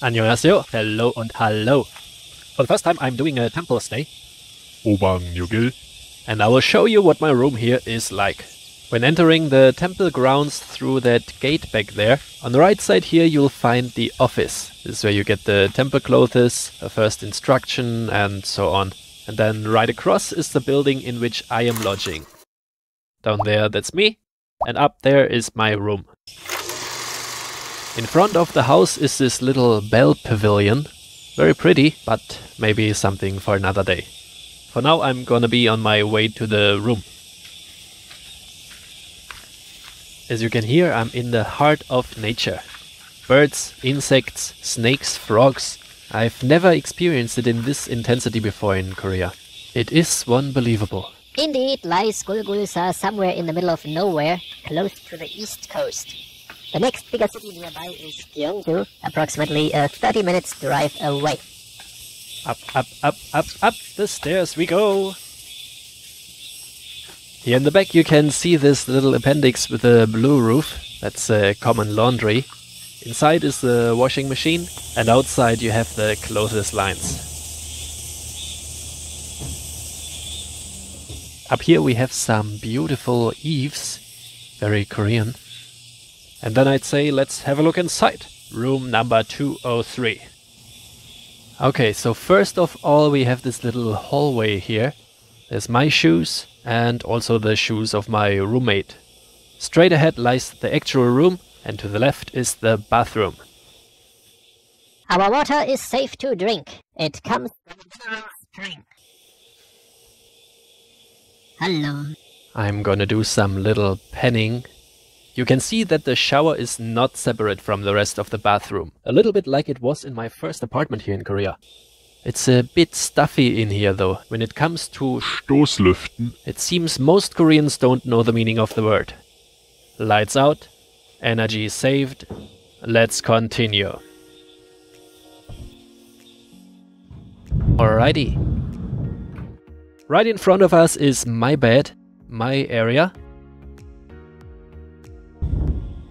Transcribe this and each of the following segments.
Annyeonghaseyo, hello and hello. For the first time I'm doing a temple stay, Obang Yugil. and I will show you what my room here is like. When entering the temple grounds through that gate back there, on the right side here you'll find the office. This is where you get the temple clothes, a first instruction, and so on. And then right across is the building in which I am lodging. Down there, that's me, and up there is my room. In front of the house is this little bell pavilion. Very pretty, but maybe something for another day. For now, I'm gonna be on my way to the room. As you can hear, I'm in the heart of nature. Birds, insects, snakes, frogs. I've never experienced it in this intensity before in Korea. It is unbelievable. Indeed, lies Golgulsa somewhere in the middle of nowhere, close to the east coast. The next bigger city nearby is Gyeongju, approximately a 30 minutes drive away. Up, up, up, up, up the stairs we go. Here in the back you can see this little appendix with a blue roof. That's a common laundry. Inside is the washing machine, and outside you have the clothes lines. Up here we have some beautiful eaves, very Korean. And then I'd say let's have a look inside. Room number 203. Okay, so first of all we have this little hallway here. There's my shoes and also the shoes of my roommate. Straight ahead lies the actual room and to the left is the bathroom. Our water is safe to drink. It comes from the spring. Hello. I'm gonna do some little penning. You can see that the shower is not separate from the rest of the bathroom, a little bit like it was in my first apartment here in Korea. It's a bit stuffy in here though. When it comes to Stoßlüften. It seems most Koreans don't know the meaning of the word. Lights out, energy saved. Let's continue. Alrighty. Right in front of us is my bed, my area.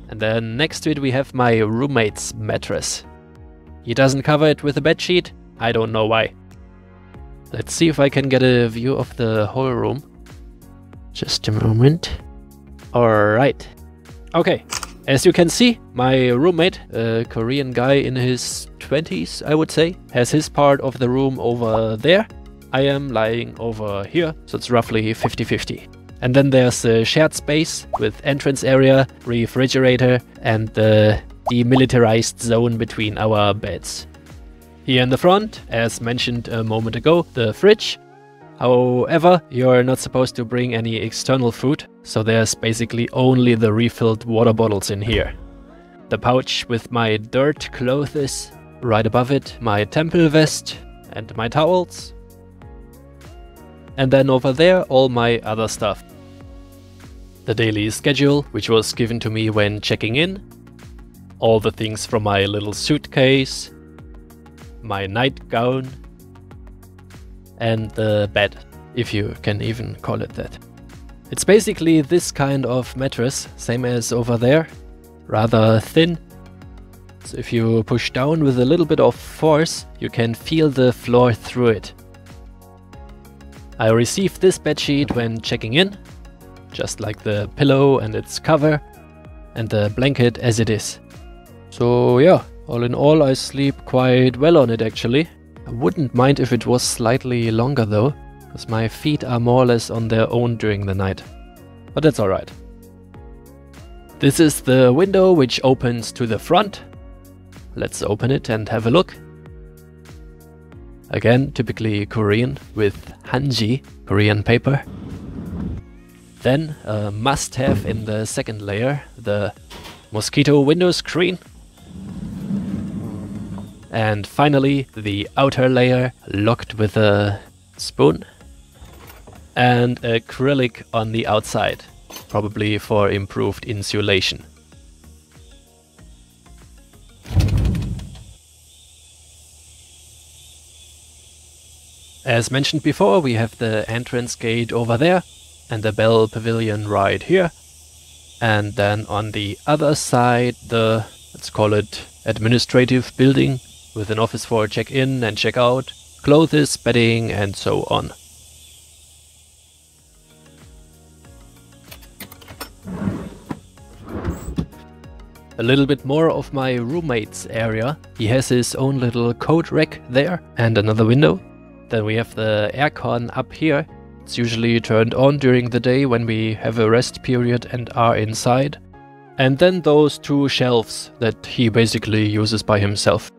And then next to it we have my roommate's mattress. He doesn't cover it with a bed sheet. I don't know why. Let's see if I can get a view of the whole room. Just a moment. Alright. Okay. As you can see, my roommate, a Korean guy in his 20s, I would say, has his part of the room over there. I am lying over here, so it's roughly 50 50. And then there's the shared space with entrance area, refrigerator, and the demilitarized zone between our beds. Here in the front, as mentioned a moment ago, the fridge. However, you're not supposed to bring any external food, so there's basically only the refilled water bottles in here. The pouch with my dirt clothes, right above it, my temple vest and my towels. And then over there, all my other stuff. The daily schedule, which was given to me when checking in. All the things from my little suitcase, my nightgown, and the bed, if you can even call it that. It's basically this kind of mattress, same as over there, rather thin. So if you push down with a little bit of force, you can feel the floor through it. I received this bedsheet when checking in, just like the pillow and its cover, and the blanket as it is. So yeah, all in all I sleep quite well on it actually. I wouldn't mind if it was slightly longer though, because my feet are more or less on their own during the night. But that's alright. This is the window which opens to the front. Let's open it and have a look. Again, typically Korean with hanji, Korean paper. Then a must have in the second layer, the mosquito window screen. And finally, the outer layer locked with a spoon and acrylic on the outside, probably for improved insulation. As mentioned before, we have the entrance gate over there and the bell pavilion right here. And then on the other side, the, let's call it administrative building with an office for check in and check out, clothes, bedding, and so on. a little bit more of my roommate's area. He has his own little coat rack there and another window. Then we have the aircon up here. It's usually turned on during the day when we have a rest period and are inside. And then those two shelves that he basically uses by himself.